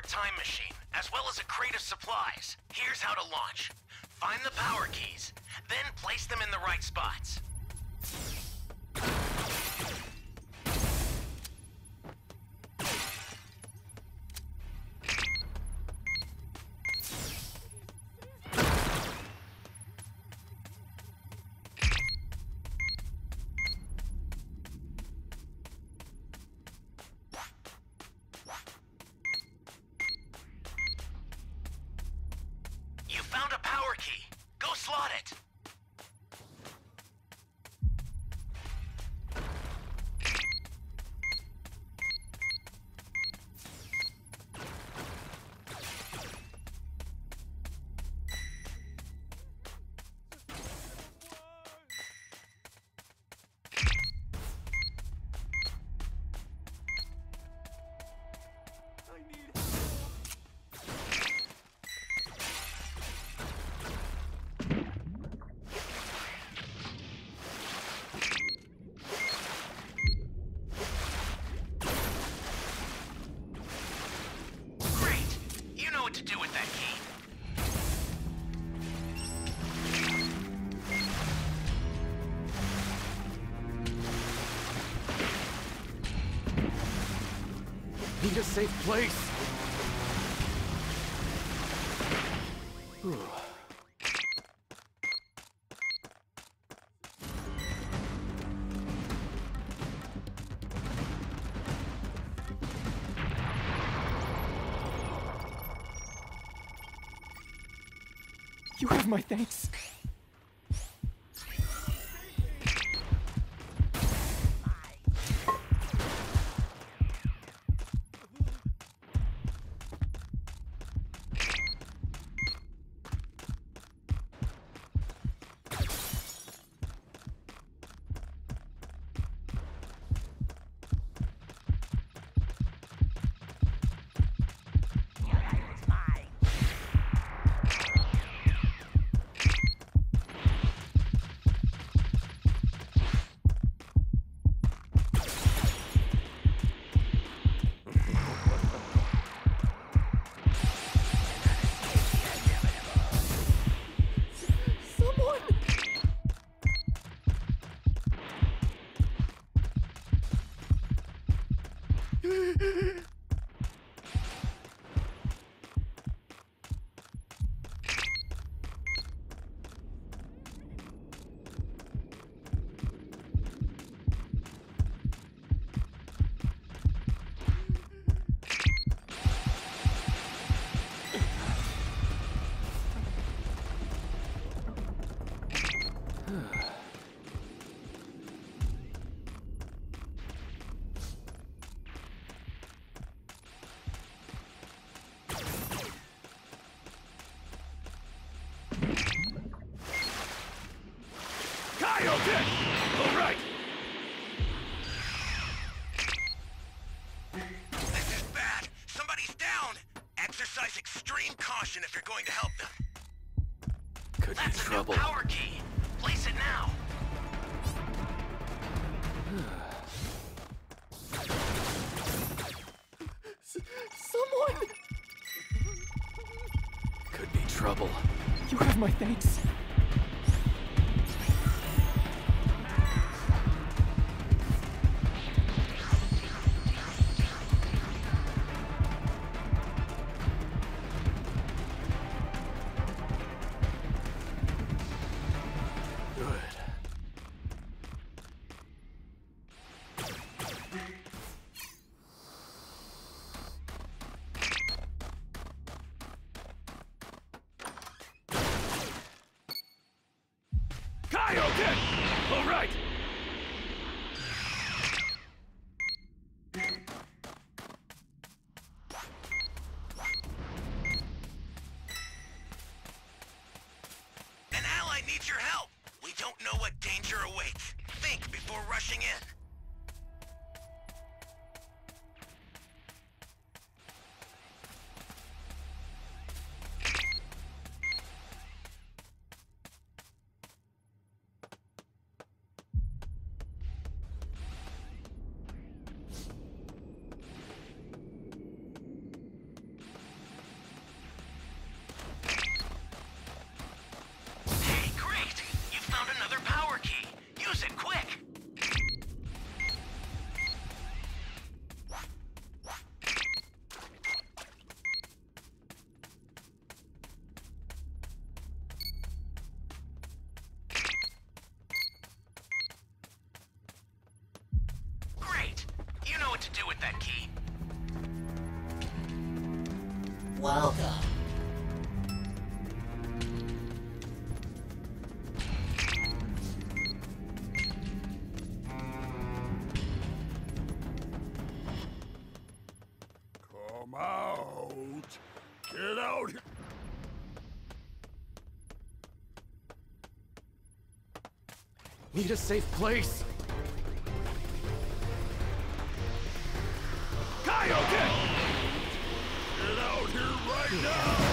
powered time machine, as well as a crate of supplies. Here's how to launch. Find the power keys, then place them in the right spots. Power key. Go slot it. Need a safe place. You have my thanks. Extreme caution if you're going to help them. Could be That's trouble. a new power key. Place it now. Someone! Could be trouble. You have my thanks. Before in. To that key. Welcome. Come out! Get out! here- Need a safe place. Kaioken! Get out here right now!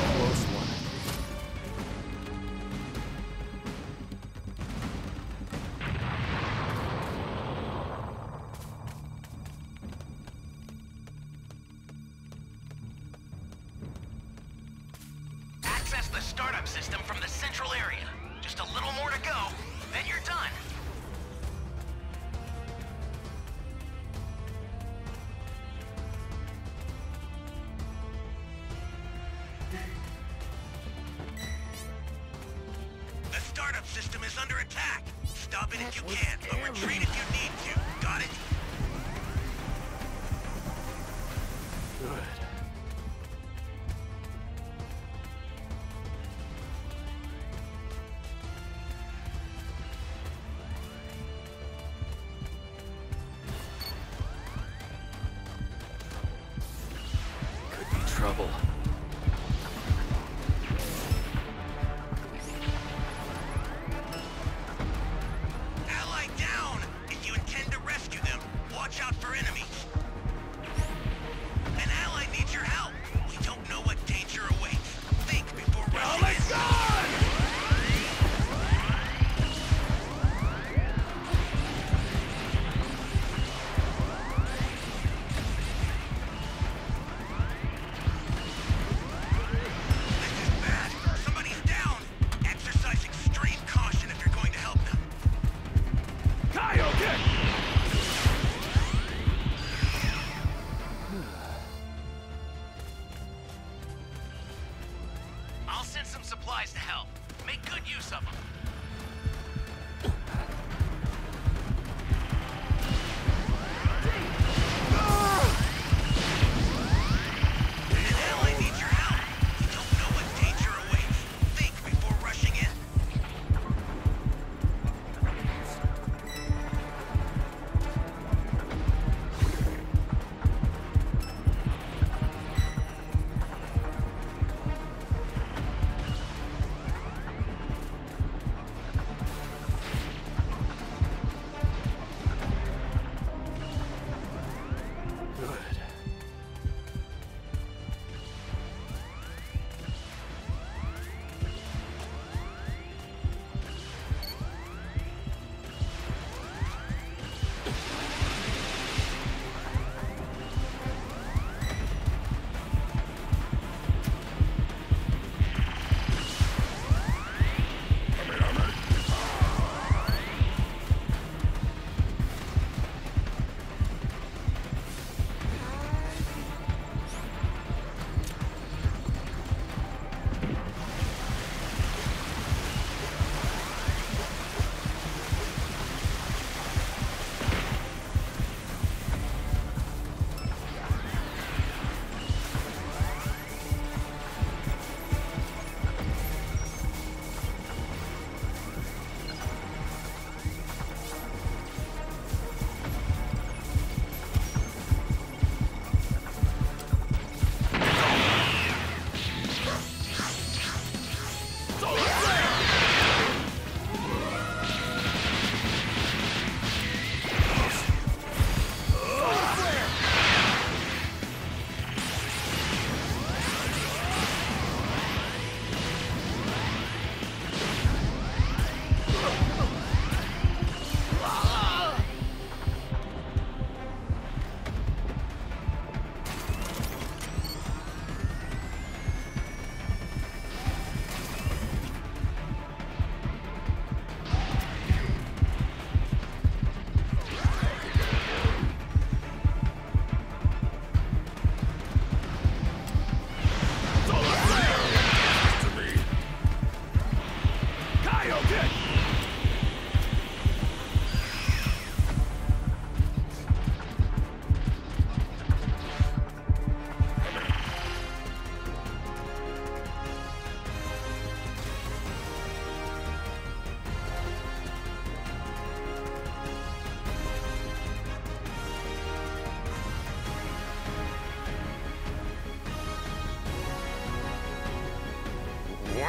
System is under attack. Stop it if you can, but retreat if you need to. Got it? Good. Could be trouble. Send some supplies to help. Make good use of them.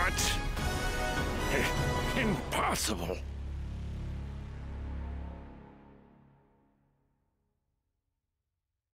What? Eh, impossible.